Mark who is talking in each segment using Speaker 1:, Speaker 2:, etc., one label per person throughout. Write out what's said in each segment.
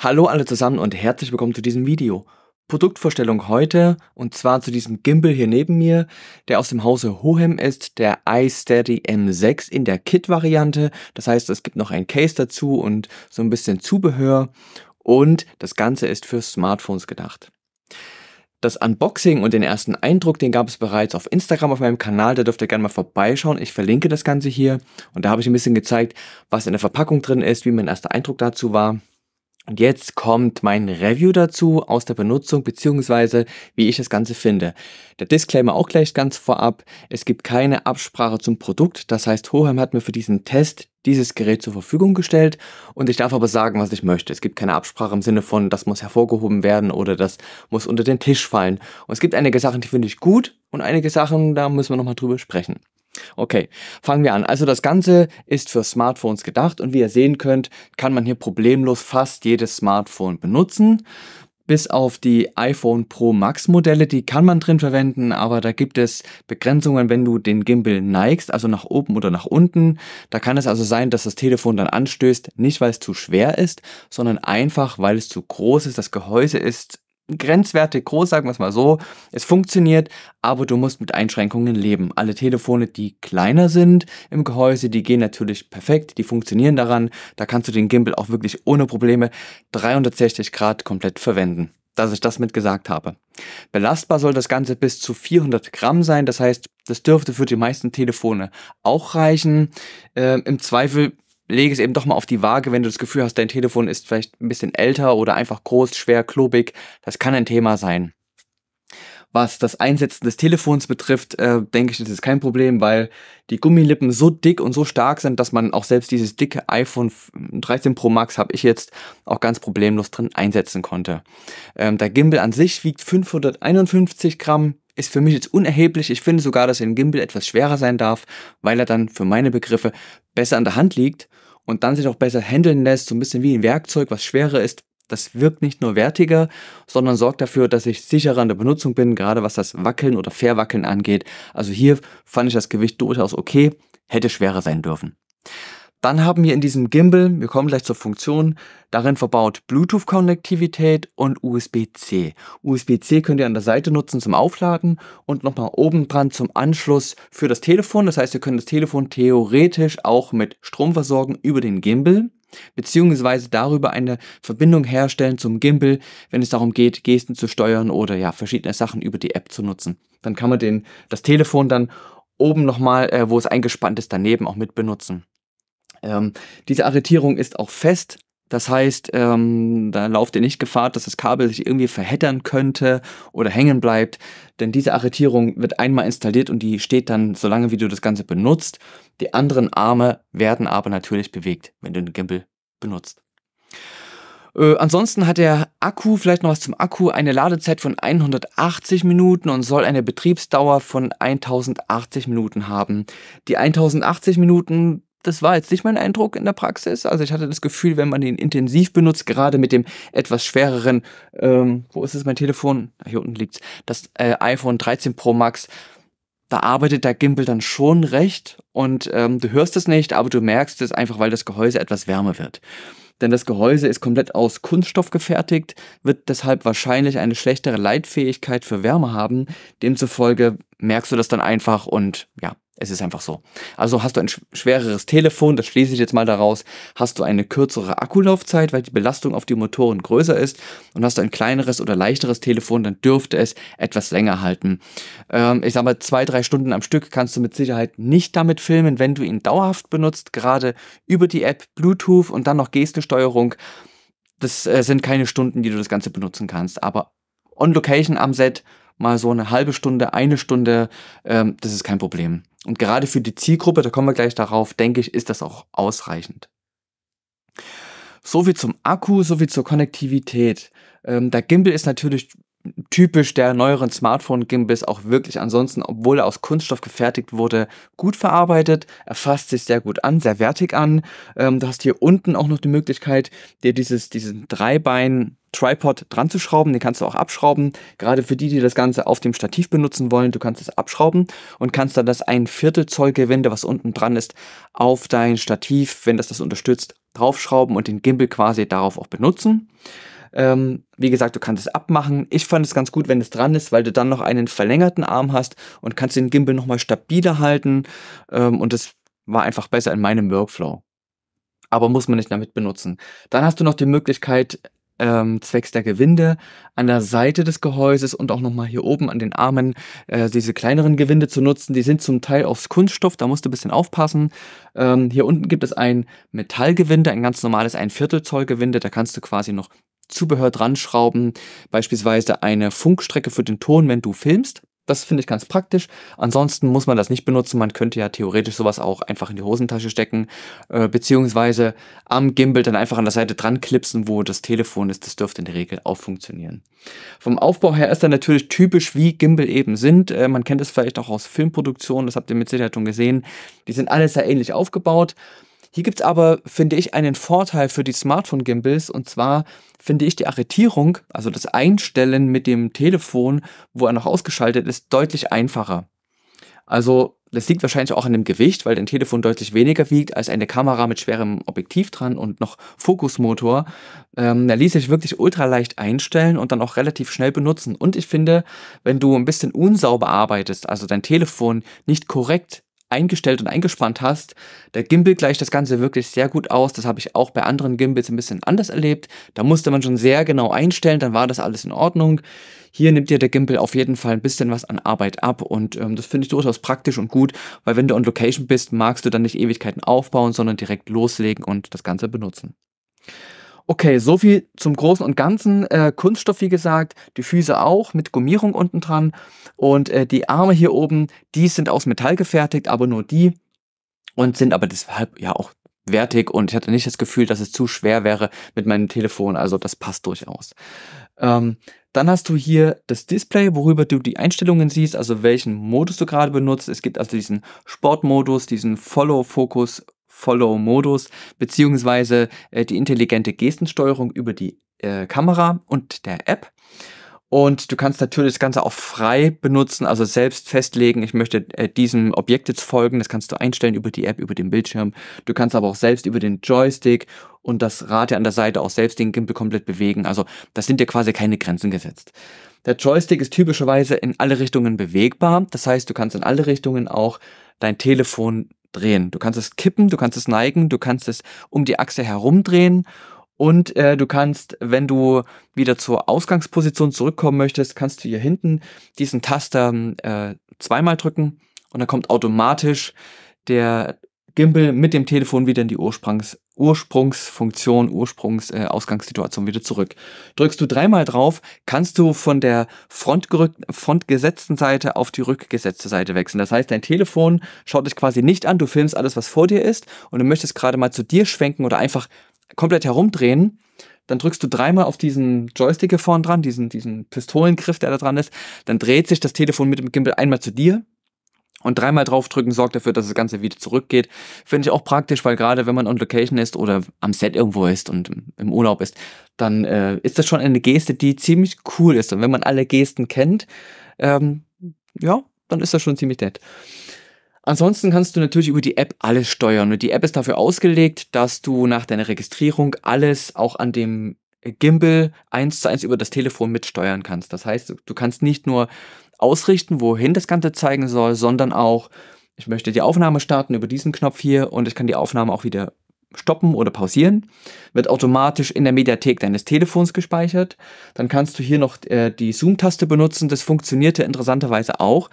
Speaker 1: Hallo alle zusammen und herzlich willkommen zu diesem Video. Produktvorstellung heute und zwar zu diesem Gimbal hier neben mir, der aus dem Hause Hohem ist, der iSteady M6 in der Kit-Variante. Das heißt, es gibt noch ein Case dazu und so ein bisschen Zubehör und das Ganze ist für Smartphones gedacht. Das Unboxing und den ersten Eindruck, den gab es bereits auf Instagram auf meinem Kanal, da dürft ihr gerne mal vorbeischauen. Ich verlinke das Ganze hier und da habe ich ein bisschen gezeigt, was in der Verpackung drin ist, wie mein erster Eindruck dazu war. Und jetzt kommt mein Review dazu aus der Benutzung beziehungsweise wie ich das Ganze finde. Der Disclaimer auch gleich ganz vorab. Es gibt keine Absprache zum Produkt. Das heißt, Hohem hat mir für diesen Test dieses Gerät zur Verfügung gestellt und ich darf aber sagen, was ich möchte. Es gibt keine Absprache im Sinne von, das muss hervorgehoben werden oder das muss unter den Tisch fallen. Und es gibt einige Sachen, die finde ich gut und einige Sachen, da müssen wir nochmal drüber sprechen. Okay, fangen wir an. Also das Ganze ist für Smartphones gedacht und wie ihr sehen könnt, kann man hier problemlos fast jedes Smartphone benutzen. Bis auf die iPhone Pro Max Modelle, die kann man drin verwenden, aber da gibt es Begrenzungen, wenn du den Gimbal neigst, also nach oben oder nach unten. Da kann es also sein, dass das Telefon dann anstößt, nicht weil es zu schwer ist, sondern einfach, weil es zu groß ist. Das Gehäuse ist grenzwertig groß, sagen wir es mal so. Es funktioniert, aber du musst mit Einschränkungen leben. Alle Telefone, die kleiner sind im Gehäuse, die gehen natürlich perfekt, die funktionieren daran. Da kannst du den Gimbal auch wirklich ohne Probleme 360 Grad komplett verwenden dass ich das mit gesagt habe. Belastbar soll das Ganze bis zu 400 Gramm sein, das heißt, das dürfte für die meisten Telefone auch reichen. Äh, Im Zweifel lege es eben doch mal auf die Waage, wenn du das Gefühl hast, dein Telefon ist vielleicht ein bisschen älter oder einfach groß, schwer, klobig. Das kann ein Thema sein. Was das Einsetzen des Telefons betrifft, äh, denke ich, das ist kein Problem, weil die Gummilippen so dick und so stark sind, dass man auch selbst dieses dicke iPhone 13 Pro Max habe ich jetzt auch ganz problemlos drin einsetzen konnte. Ähm, der Gimbal an sich wiegt 551 Gramm, ist für mich jetzt unerheblich. Ich finde sogar, dass ein Gimbal etwas schwerer sein darf, weil er dann für meine Begriffe besser an der Hand liegt und dann sich auch besser handeln lässt, so ein bisschen wie ein Werkzeug, was schwerer ist. Das wirkt nicht nur wertiger, sondern sorgt dafür, dass ich sicherer in der Benutzung bin, gerade was das Wackeln oder Verwackeln angeht. Also hier fand ich das Gewicht durchaus okay, hätte schwerer sein dürfen. Dann haben wir in diesem Gimbal, wir kommen gleich zur Funktion, darin verbaut Bluetooth-Konnektivität und USB-C. USB-C könnt ihr an der Seite nutzen zum Aufladen und nochmal oben dran zum Anschluss für das Telefon. Das heißt, ihr könnt das Telefon theoretisch auch mit Strom versorgen über den Gimbal beziehungsweise darüber eine Verbindung herstellen zum Gimbal, wenn es darum geht, Gesten zu steuern oder ja, verschiedene Sachen über die App zu nutzen. Dann kann man den, das Telefon dann oben nochmal, äh, wo es eingespannt ist, daneben auch mit benutzen. Ähm, diese Arretierung ist auch fest. Das heißt, ähm, da lauft ihr nicht Gefahr, dass das Kabel sich irgendwie verheddern könnte oder hängen bleibt. Denn diese Arretierung wird einmal installiert und die steht dann, solange wie du das Ganze benutzt. Die anderen Arme werden aber natürlich bewegt, wenn du den Gimbal benutzt. Äh, ansonsten hat der Akku, vielleicht noch was zum Akku, eine Ladezeit von 180 Minuten und soll eine Betriebsdauer von 1080 Minuten haben. Die 1080 Minuten das war jetzt nicht mein Eindruck in der Praxis. Also ich hatte das Gefühl, wenn man den intensiv benutzt, gerade mit dem etwas schwereren, ähm, wo ist es mein Telefon? Ah, hier unten liegt's. Das äh, iPhone 13 Pro Max. Da arbeitet der Gimbal dann schon recht und ähm, du hörst es nicht, aber du merkst es einfach, weil das Gehäuse etwas wärmer wird. Denn das Gehäuse ist komplett aus Kunststoff gefertigt, wird deshalb wahrscheinlich eine schlechtere Leitfähigkeit für Wärme haben. Demzufolge merkst du das dann einfach und ja, es ist einfach so. Also hast du ein schwereres Telefon, das schließe ich jetzt mal daraus, hast du eine kürzere Akkulaufzeit, weil die Belastung auf die Motoren größer ist und hast du ein kleineres oder leichteres Telefon, dann dürfte es etwas länger halten. Ähm, ich sage mal, zwei, drei Stunden am Stück kannst du mit Sicherheit nicht damit filmen, wenn du ihn dauerhaft benutzt, gerade über die App Bluetooth und dann noch Gestensteuerung. Das äh, sind keine Stunden, die du das Ganze benutzen kannst, aber on Location am Set mal so eine halbe Stunde, eine Stunde, ähm, das ist kein Problem. Und gerade für die Zielgruppe, da kommen wir gleich darauf, denke ich, ist das auch ausreichend. So viel zum Akku, so viel zur Konnektivität. Ähm, der Gimbal ist natürlich typisch der neueren Smartphone-Gimbals auch wirklich ansonsten, obwohl er aus Kunststoff gefertigt wurde, gut verarbeitet. Er fasst sich sehr gut an, sehr wertig an. Ähm, du hast hier unten auch noch die Möglichkeit, dir dieses, diesen Dreibein Tripod dran zu schrauben, den kannst du auch abschrauben. Gerade für die, die das Ganze auf dem Stativ benutzen wollen, du kannst es abschrauben und kannst dann das ein Viertel Zoll Gewinde, was unten dran ist, auf dein Stativ, wenn das das unterstützt, draufschrauben und den Gimbal quasi darauf auch benutzen. Ähm, wie gesagt, du kannst es abmachen. Ich fand es ganz gut, wenn es dran ist, weil du dann noch einen verlängerten Arm hast und kannst den Gimbal nochmal stabiler halten. Ähm, und das war einfach besser in meinem Workflow. Aber muss man nicht damit benutzen. Dann hast du noch die Möglichkeit, ähm, zwecks der Gewinde an der Seite des Gehäuses und auch nochmal hier oben an den Armen äh, diese kleineren Gewinde zu nutzen. Die sind zum Teil aus Kunststoff, da musst du ein bisschen aufpassen. Ähm, hier unten gibt es ein Metallgewinde, ein ganz normales ein Viertel Zoll Gewinde, da kannst du quasi noch Zubehör dran schrauben, beispielsweise eine Funkstrecke für den Ton, wenn du filmst. Das finde ich ganz praktisch. Ansonsten muss man das nicht benutzen. Man könnte ja theoretisch sowas auch einfach in die Hosentasche stecken, äh, beziehungsweise am Gimbal dann einfach an der Seite dran klipsen, wo das Telefon ist. Das dürfte in der Regel auch funktionieren. Vom Aufbau her ist er natürlich typisch, wie Gimbal eben sind. Äh, man kennt es vielleicht auch aus Filmproduktionen, das habt ihr mit Sicherheit schon gesehen. Die sind alle sehr ähnlich aufgebaut. Hier gibt es aber, finde ich, einen Vorteil für die Smartphone-Gimbals und zwar finde ich die Arretierung, also das Einstellen mit dem Telefon, wo er noch ausgeschaltet ist, deutlich einfacher. Also das liegt wahrscheinlich auch an dem Gewicht, weil dein Telefon deutlich weniger wiegt als eine Kamera mit schwerem Objektiv dran und noch Fokusmotor. Ähm, der ließ sich wirklich ultra leicht einstellen und dann auch relativ schnell benutzen. Und ich finde, wenn du ein bisschen unsauber arbeitest, also dein Telefon nicht korrekt eingestellt und eingespannt hast. Der Gimbal gleicht das Ganze wirklich sehr gut aus. Das habe ich auch bei anderen Gimbals ein bisschen anders erlebt. Da musste man schon sehr genau einstellen, dann war das alles in Ordnung. Hier nimmt dir der Gimbal auf jeden Fall ein bisschen was an Arbeit ab und ähm, das finde ich durchaus praktisch und gut, weil wenn du on Location bist, magst du dann nicht Ewigkeiten aufbauen, sondern direkt loslegen und das Ganze benutzen. Okay, so viel zum Großen und Ganzen. Äh, Kunststoff, wie gesagt, die Füße auch mit Gummierung unten dran. Und äh, die Arme hier oben, die sind aus Metall gefertigt, aber nur die. Und sind aber deshalb ja auch wertig. Und ich hatte nicht das Gefühl, dass es zu schwer wäre mit meinem Telefon. Also das passt durchaus. Ähm, dann hast du hier das Display, worüber du die Einstellungen siehst, also welchen Modus du gerade benutzt. Es gibt also diesen Sportmodus, diesen Follow-Focus Follow-Modus, beziehungsweise äh, die intelligente Gestensteuerung über die äh, Kamera und der App. Und du kannst natürlich das Ganze auch frei benutzen, also selbst festlegen, ich möchte äh, diesem Objekt jetzt folgen. Das kannst du einstellen über die App, über den Bildschirm. Du kannst aber auch selbst über den Joystick und das Rad an der Seite auch selbst den Gimbal komplett bewegen. Also das sind dir quasi keine Grenzen gesetzt. Der Joystick ist typischerweise in alle Richtungen bewegbar. Das heißt, du kannst in alle Richtungen auch dein Telefon drehen. Du kannst es kippen, du kannst es neigen, du kannst es um die Achse herumdrehen und äh, du kannst, wenn du wieder zur Ausgangsposition zurückkommen möchtest, kannst du hier hinten diesen Taster äh, zweimal drücken und dann kommt automatisch der Gimbal mit dem Telefon wieder in die Ursprungs Ursprungsfunktion, Ursprungsausgangssituation äh, wieder zurück. Drückst du dreimal drauf, kannst du von der frontgesetzten Seite auf die rückgesetzte Seite wechseln. Das heißt, dein Telefon schaut dich quasi nicht an, du filmst alles, was vor dir ist und du möchtest gerade mal zu dir schwenken oder einfach komplett herumdrehen. Dann drückst du dreimal auf diesen Joystick hier vorne dran, diesen, diesen Pistolengriff, der da dran ist. Dann dreht sich das Telefon mit dem Gimbal einmal zu dir und dreimal draufdrücken sorgt dafür, dass das Ganze wieder zurückgeht. Finde ich auch praktisch, weil gerade wenn man on Location ist oder am Set irgendwo ist und im Urlaub ist, dann äh, ist das schon eine Geste, die ziemlich cool ist. Und wenn man alle Gesten kennt, ähm, ja, dann ist das schon ziemlich nett. Ansonsten kannst du natürlich über die App alles steuern. Und die App ist dafür ausgelegt, dass du nach deiner Registrierung alles auch an dem Gimbal eins zu eins über das Telefon mitsteuern kannst. Das heißt, du kannst nicht nur ausrichten, wohin das Ganze zeigen soll, sondern auch, ich möchte die Aufnahme starten über diesen Knopf hier und ich kann die Aufnahme auch wieder stoppen oder pausieren, wird automatisch in der Mediathek deines Telefons gespeichert. Dann kannst du hier noch äh, die Zoom-Taste benutzen. Das funktionierte interessanterweise auch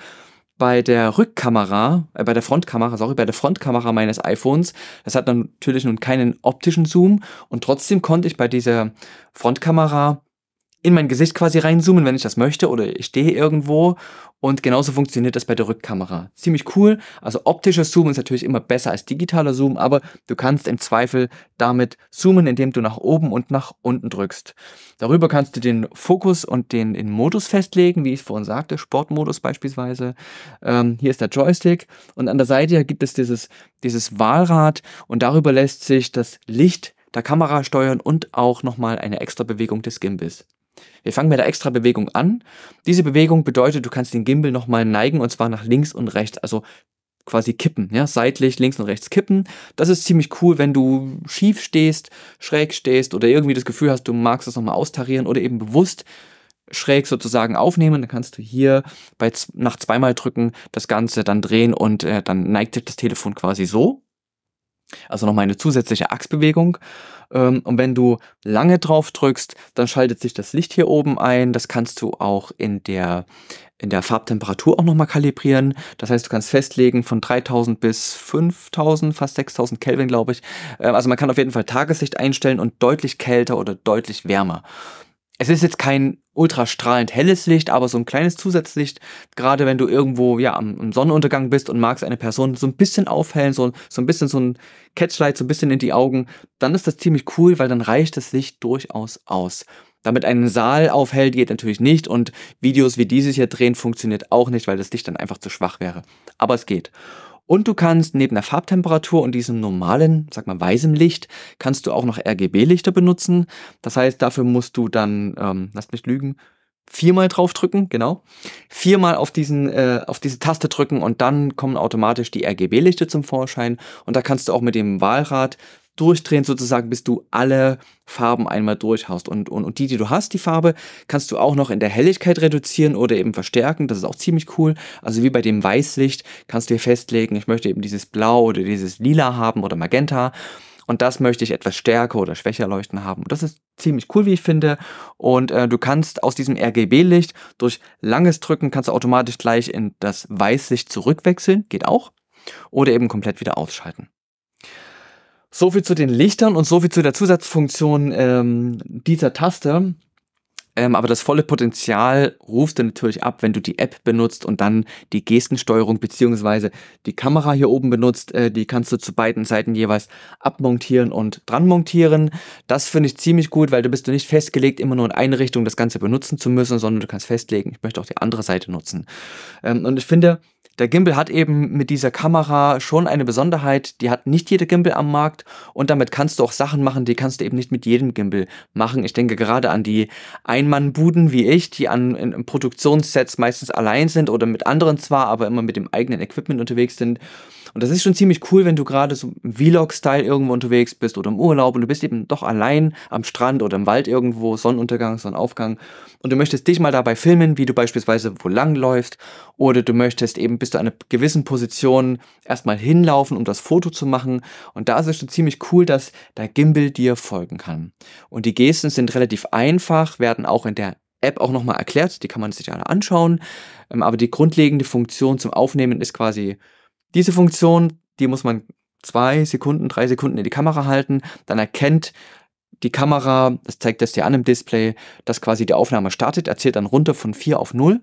Speaker 1: bei der Rückkamera, äh, bei der Frontkamera, sorry, bei der Frontkamera meines iPhones. Das hat natürlich nun keinen optischen Zoom und trotzdem konnte ich bei dieser Frontkamera in mein Gesicht quasi reinzoomen, wenn ich das möchte oder ich stehe irgendwo und genauso funktioniert das bei der Rückkamera. Ziemlich cool. Also optischer Zoom ist natürlich immer besser als digitaler Zoom, aber du kannst im Zweifel damit zoomen, indem du nach oben und nach unten drückst. Darüber kannst du den Fokus und den, den Modus festlegen, wie ich vorhin sagte, Sportmodus beispielsweise. Ähm, hier ist der Joystick und an der Seite gibt es dieses, dieses Wahlrad und darüber lässt sich das Licht der Kamera steuern und auch nochmal eine extra Bewegung des Gimbals. Wir fangen mit der extra Bewegung an. Diese Bewegung bedeutet, du kannst den Gimbal nochmal neigen und zwar nach links und rechts, also quasi kippen, ja, seitlich links und rechts kippen. Das ist ziemlich cool, wenn du schief stehst, schräg stehst oder irgendwie das Gefühl hast, du magst das nochmal austarieren oder eben bewusst schräg sozusagen aufnehmen. Dann kannst du hier bei nach zweimal drücken das Ganze dann drehen und äh, dann neigt sich das Telefon quasi so. Also nochmal eine zusätzliche Achsbewegung. Ähm, und wenn du lange drauf drückst, dann schaltet sich das Licht hier oben ein. Das kannst du auch in der, in der Farbtemperatur auch nochmal kalibrieren. Das heißt, du kannst festlegen von 3000 bis 5000, fast 6000 Kelvin, glaube ich. Ähm, also man kann auf jeden Fall Tageslicht einstellen und deutlich kälter oder deutlich wärmer es ist jetzt kein ultrastrahlend helles Licht, aber so ein kleines Zusatzlicht, gerade wenn du irgendwo ja am, am, Sonnenuntergang bist und magst eine Person so ein bisschen aufhellen, so, so ein bisschen so ein Catchlight, so ein bisschen in die Augen, dann ist das ziemlich cool, weil dann reicht das Licht durchaus aus. Damit einen Saal aufhält, geht natürlich nicht und Videos wie dieses hier drehen funktioniert auch nicht, weil das Licht dann einfach zu schwach wäre. Aber es geht. Und du kannst neben der Farbtemperatur und diesem normalen, sag mal, weißem Licht, kannst du auch noch RGB-Lichter benutzen. Das heißt, dafür musst du dann, ähm, lasst mich lügen, viermal drauf drücken, genau. Viermal auf, diesen, äh, auf diese Taste drücken und dann kommen automatisch die RGB-Lichter zum Vorschein. Und da kannst du auch mit dem Wahlrad durchdrehen sozusagen, bis du alle Farben einmal durchhaust. Und, und, und die, die du hast, die Farbe, kannst du auch noch in der Helligkeit reduzieren oder eben verstärken. Das ist auch ziemlich cool. Also wie bei dem Weißlicht kannst du hier festlegen, ich möchte eben dieses Blau oder dieses Lila haben oder Magenta. Und das möchte ich etwas stärker oder schwächer leuchten haben. Und das ist ziemlich cool, wie ich finde. Und äh, du kannst aus diesem RGB-Licht durch langes Drücken kannst du automatisch gleich in das Weißlicht zurückwechseln. Geht auch. Oder eben komplett wieder ausschalten. So viel zu den Lichtern und so viel zu der Zusatzfunktion ähm, dieser Taste. Ähm, aber das volle Potenzial rufst du natürlich ab, wenn du die App benutzt und dann die Gestensteuerung beziehungsweise die Kamera hier oben benutzt. Äh, die kannst du zu beiden Seiten jeweils abmontieren und dran montieren. Das finde ich ziemlich gut, weil du bist du nicht festgelegt, immer nur in eine Richtung das Ganze benutzen zu müssen, sondern du kannst festlegen, ich möchte auch die andere Seite nutzen. Ähm, und ich finde, der Gimbal hat eben mit dieser Kamera schon eine Besonderheit, die hat nicht jeder Gimbal am Markt und damit kannst du auch Sachen machen, die kannst du eben nicht mit jedem Gimbal machen. Ich denke gerade an die Einmannbuden wie ich, die an in Produktionssets meistens allein sind oder mit anderen zwar, aber immer mit dem eigenen Equipment unterwegs sind. Und das ist schon ziemlich cool, wenn du gerade so im Vlog-Style irgendwo unterwegs bist oder im Urlaub und du bist eben doch allein am Strand oder im Wald irgendwo, Sonnenuntergang, Sonnenaufgang und du möchtest dich mal dabei filmen, wie du beispielsweise wo lang läufst oder du möchtest eben bis zu einer gewissen Position erstmal hinlaufen, um das Foto zu machen und da ist es schon ziemlich cool, dass der Gimbal dir folgen kann. Und die Gesten sind relativ einfach, werden auch in der App auch nochmal erklärt, die kann man sich alle anschauen, ähm, aber die grundlegende Funktion zum Aufnehmen ist quasi diese Funktion, die muss man zwei Sekunden, drei Sekunden in die Kamera halten, dann erkennt die Kamera, das zeigt das dir an im Display, dass quasi die Aufnahme startet, erzählt dann runter von 4 auf 0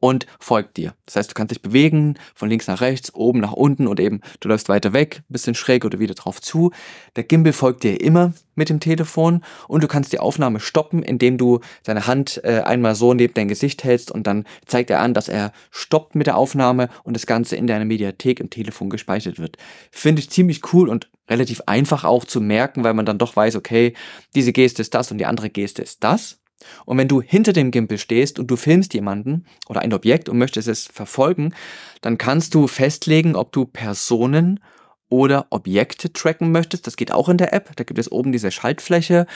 Speaker 1: und folgt dir. Das heißt, du kannst dich bewegen, von links nach rechts, oben nach unten oder eben du läufst weiter weg, bisschen schräg oder wieder drauf zu. Der Gimbal folgt dir immer mit dem Telefon und du kannst die Aufnahme stoppen, indem du deine Hand äh, einmal so neben dein Gesicht hältst und dann zeigt er an, dass er stoppt mit der Aufnahme und das Ganze in deiner Mediathek im Telefon gespeichert wird. Finde ich ziemlich cool und relativ einfach auch zu merken, weil man dann doch weiß, okay, diese Geste ist das und die andere Geste ist das. Und wenn du hinter dem Gimbal stehst und du filmst jemanden oder ein Objekt und möchtest es verfolgen, dann kannst du festlegen, ob du Personen oder Objekte tracken möchtest. Das geht auch in der App. Da gibt es oben diese Schaltfläche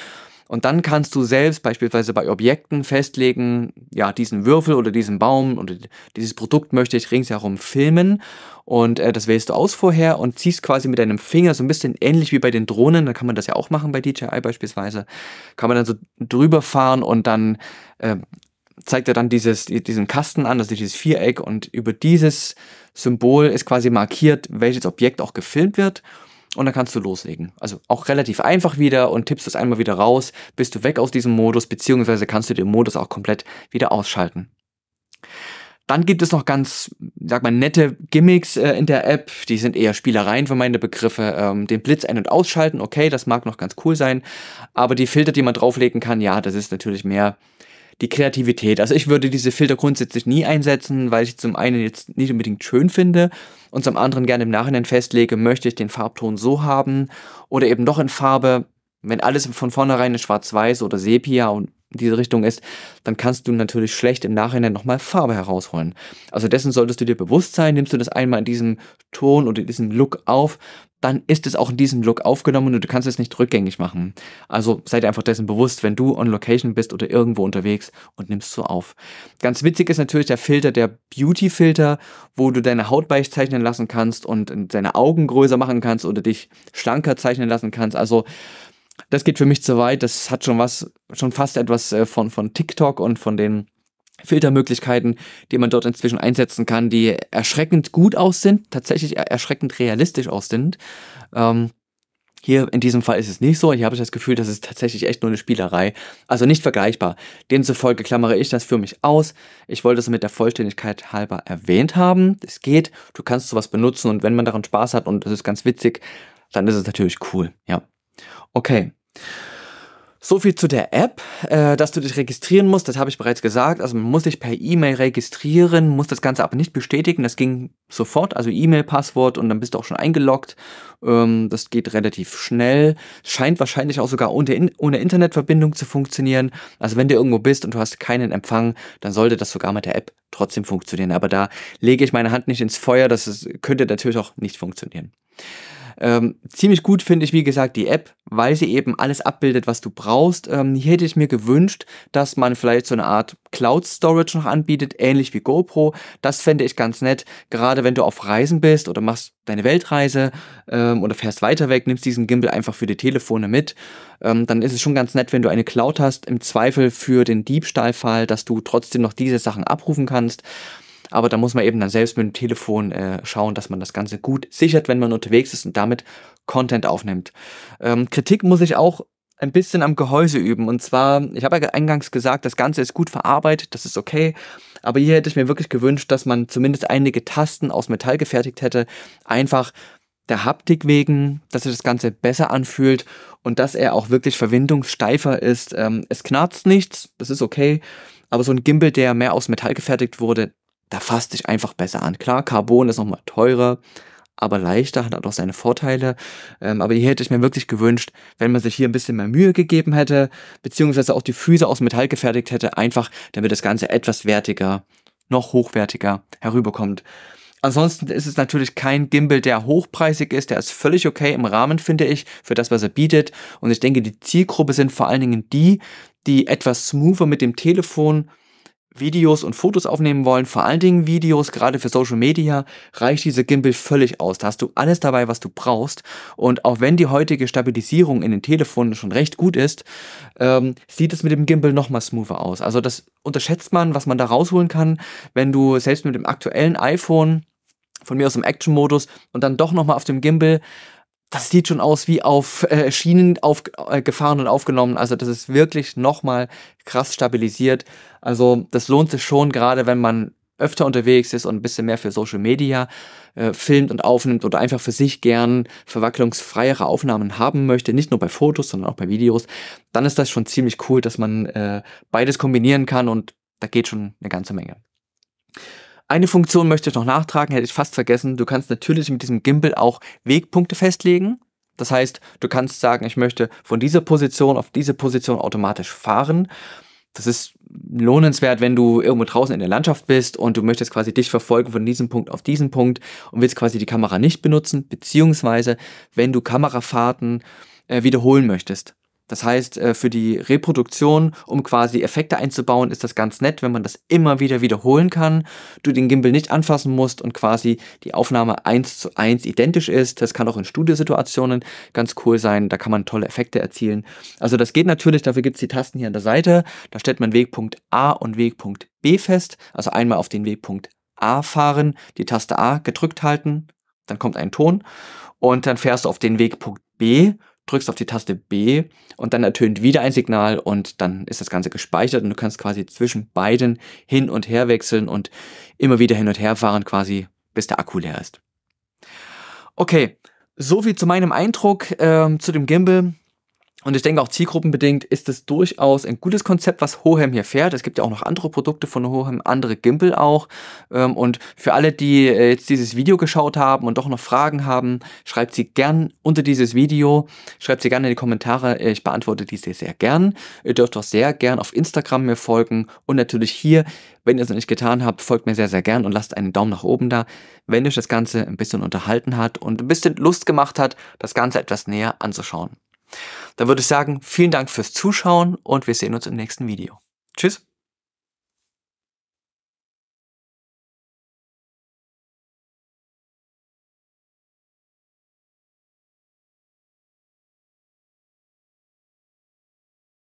Speaker 1: und dann kannst du selbst beispielsweise bei Objekten festlegen, ja, diesen Würfel oder diesen Baum oder dieses Produkt möchte ich ringsherum filmen. Und äh, das wählst du aus vorher und ziehst quasi mit deinem Finger so ein bisschen ähnlich wie bei den Drohnen. Da kann man das ja auch machen bei DJI beispielsweise. Kann man dann so drüber fahren und dann äh, zeigt er dann dieses, diesen Kasten an, also dieses Viereck und über dieses Symbol ist quasi markiert, welches Objekt auch gefilmt wird. Und dann kannst du loslegen. Also auch relativ einfach wieder und tippst es einmal wieder raus, bist du weg aus diesem Modus, beziehungsweise kannst du den Modus auch komplett wieder ausschalten. Dann gibt es noch ganz, sag mal, nette Gimmicks äh, in der App. Die sind eher Spielereien für meine Begriffe. Ähm, den Blitz ein- und ausschalten, okay, das mag noch ganz cool sein. Aber die Filter, die man drauflegen kann, ja, das ist natürlich mehr die Kreativität. Also ich würde diese Filter grundsätzlich nie einsetzen, weil ich zum einen jetzt nicht unbedingt schön finde und zum anderen gerne im Nachhinein festlege, möchte ich den Farbton so haben oder eben doch in Farbe. Wenn alles von vornherein in Schwarz-Weiß oder Sepia und diese Richtung ist, dann kannst du natürlich schlecht im Nachhinein nochmal Farbe herausholen. Also dessen solltest du dir bewusst sein, nimmst du das einmal in diesem Ton oder in diesem Look auf, dann ist es auch in diesem Look aufgenommen und du kannst es nicht rückgängig machen. Also sei dir einfach dessen bewusst, wenn du on Location bist oder irgendwo unterwegs und nimmst so auf. Ganz witzig ist natürlich der Filter, der Beauty-Filter, wo du deine Haut weich zeichnen lassen kannst und deine Augen größer machen kannst oder dich schlanker zeichnen lassen kannst. Also das geht für mich zu weit. Das hat schon was, schon fast etwas äh, von, von TikTok und von den Filtermöglichkeiten, die man dort inzwischen einsetzen kann, die erschreckend gut aus sind, tatsächlich erschreckend realistisch aus sind. Ähm, hier in diesem Fall ist es nicht so. Hier habe ich das Gefühl, das ist tatsächlich echt nur eine Spielerei. Also nicht vergleichbar. Demzufolge klammere ich das für mich aus. Ich wollte es mit der Vollständigkeit halber erwähnt haben. Es geht, du kannst sowas benutzen und wenn man daran Spaß hat und das ist ganz witzig, dann ist es natürlich cool. Ja. Okay. So viel zu der App, äh, dass du dich registrieren musst, das habe ich bereits gesagt. Also man muss sich per E-Mail registrieren, muss das Ganze aber nicht bestätigen. Das ging sofort, also E-Mail, Passwort und dann bist du auch schon eingeloggt. Ähm, das geht relativ schnell. Scheint wahrscheinlich auch sogar ohne, Internetverbindung zu funktionieren. Also wenn du irgendwo bist und du hast keinen Empfang, dann sollte das sogar mit der App trotzdem funktionieren. Aber da lege ich meine Hand nicht ins Feuer, das könnte natürlich auch nicht funktionieren. Ähm, ziemlich gut finde ich, wie gesagt, die App, weil sie eben alles abbildet, was du brauchst. Ähm, hier hätte ich mir gewünscht, dass man vielleicht so eine Art Cloud Storage noch anbietet, ähnlich wie GoPro. Das fände ich ganz nett, gerade wenn du auf Reisen bist oder machst deine Weltreise ähm, oder fährst weiter weg, nimmst diesen Gimbal einfach für die Telefone mit. Ähm, dann ist es schon ganz nett, wenn du eine Cloud hast, im Zweifel für den Diebstahlfall, dass du trotzdem noch diese Sachen abrufen kannst. Aber da muss man eben dann selbst mit dem Telefon äh, schauen, dass man das Ganze gut sichert, wenn man unterwegs ist und damit Content aufnimmt. Ähm, Kritik muss ich auch ein bisschen am Gehäuse üben. Und zwar, ich habe ja eingangs gesagt, das Ganze ist gut verarbeitet, das ist okay. Aber hier hätte ich mir wirklich gewünscht, dass man zumindest einige Tasten aus Metall gefertigt hätte. Einfach der Haptik wegen, dass sich das Ganze besser anfühlt und dass er auch wirklich verwindungssteifer ist. Ähm, es knarzt nichts, das ist okay. Aber so ein Gimbal, der mehr aus Metall gefertigt wurde, da fasst sich einfach besser an. Klar, Carbon ist nochmal teurer, aber leichter, hat auch seine Vorteile. Ähm, aber hier hätte ich mir wirklich gewünscht, wenn man sich hier ein bisschen mehr Mühe gegeben hätte, beziehungsweise auch die Füße aus Metall gefertigt hätte, einfach damit das Ganze etwas wertiger, noch hochwertiger herüberkommt. Ansonsten ist es natürlich kein Gimbal, der hochpreisig ist. Der ist völlig okay im Rahmen, finde ich, für das, was er bietet. Und ich denke, die Zielgruppe sind vor allen Dingen die, die etwas smoother mit dem Telefon Videos und Fotos aufnehmen wollen, vor allen Dingen Videos, gerade für Social Media, reicht diese Gimbal völlig aus. Da hast du alles dabei, was du brauchst. Und auch wenn die heutige Stabilisierung in den Telefonen schon recht gut ist, ähm, sieht es mit dem Gimbal nochmal smoother aus. Also das unterschätzt man, was man da rausholen kann, wenn du selbst mit dem aktuellen iPhone von mir aus im Action-Modus und dann doch nochmal auf dem Gimbal das sieht schon aus wie auf äh, Schienen aufgefahren äh, und aufgenommen. Also das ist wirklich nochmal krass stabilisiert. Also das lohnt sich schon, gerade wenn man öfter unterwegs ist und ein bisschen mehr für Social Media äh, filmt und aufnimmt oder einfach für sich gern verwacklungsfreiere Aufnahmen haben möchte, nicht nur bei Fotos, sondern auch bei Videos, dann ist das schon ziemlich cool, dass man äh, beides kombinieren kann und da geht schon eine ganze Menge. Eine Funktion möchte ich noch nachtragen, hätte ich fast vergessen. Du kannst natürlich mit diesem Gimbal auch Wegpunkte festlegen. Das heißt, du kannst sagen, ich möchte von dieser Position auf diese Position automatisch fahren. Das ist lohnenswert, wenn du irgendwo draußen in der Landschaft bist und du möchtest quasi dich verfolgen von diesem Punkt auf diesen Punkt und willst quasi die Kamera nicht benutzen, beziehungsweise wenn du Kamerafahrten äh, wiederholen möchtest. Das heißt, äh, für die Reproduktion, um quasi Effekte einzubauen, ist das ganz nett, wenn man das immer wieder wiederholen kann. Du den Gimbal nicht anfassen musst und quasi die Aufnahme eins zu eins identisch ist. Das kann auch in Studiosituationen ganz cool sein. Da kann man tolle Effekte erzielen. Also das geht natürlich, dafür gibt es die Tasten hier an der Seite. Da stellt man Wegpunkt A und Wegpunkt B fest. Also einmal auf den Wegpunkt A fahren, die Taste A gedrückt halten dann kommt ein Ton und dann fährst du auf den Wegpunkt B, drückst auf die Taste B und dann ertönt wieder ein Signal und dann ist das Ganze gespeichert und du kannst quasi zwischen beiden hin und her wechseln und immer wieder hin und her fahren quasi, bis der Akku leer ist. Okay, soviel zu meinem Eindruck äh, zu dem Gimbal. Und ich denke auch zielgruppenbedingt ist es durchaus ein gutes Konzept, was Hohem hier fährt. Es gibt ja auch noch andere Produkte von Hohem, andere Gimbal auch. Ähm, und für alle, die äh, jetzt dieses Video geschaut haben und doch noch Fragen haben, schreibt sie gern unter dieses Video. Schreibt sie gerne in die Kommentare. Ich beantworte diese sehr gern. Ihr dürft auch sehr gern auf Instagram mir folgen und natürlich hier. Wenn ihr es noch nicht getan habt, folgt mir sehr, sehr gern und lasst einen Daumen nach oben da, wenn euch das Ganze ein bisschen unterhalten hat und ein bisschen Lust gemacht hat, das Ganze etwas näher anzuschauen. Dann würde ich sagen, vielen Dank fürs Zuschauen und wir sehen uns im nächsten Video. Tschüss.